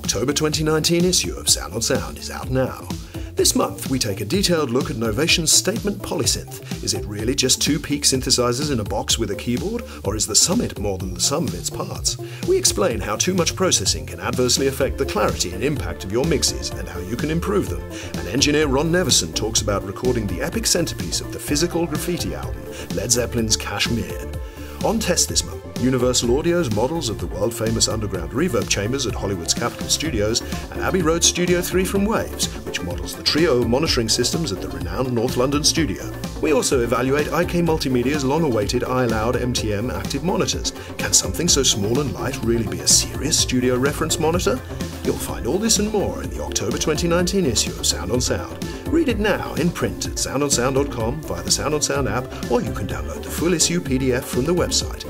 October 2019 issue of Sound on Sound is out now. This month, we take a detailed look at Novation's statement polysynth. Is it really just two peak synthesizers in a box with a keyboard, or is the summit more than the sum of its parts? We explain how too much processing can adversely affect the clarity and impact of your mixes and how you can improve them. And engineer Ron Nevison talks about recording the epic centerpiece of the physical graffiti album, Led Zeppelin's Kashmir. On test this month, Universal Audio's models of the world famous underground reverb chambers at Hollywood's Capitol Studios, and Abbey Road Studio 3 from Waves, which models the trio of monitoring systems at the renowned North London studio. We also evaluate IK Multimedia's long awaited iLoud MTM active monitors. Can something so small and light really be a serious studio reference monitor? You'll find all this and more in the October 2019 issue of Sound on Sound. Read it now in print at soundonsound.com via the Sound on Sound app, or you can download the full issue PDF from the website.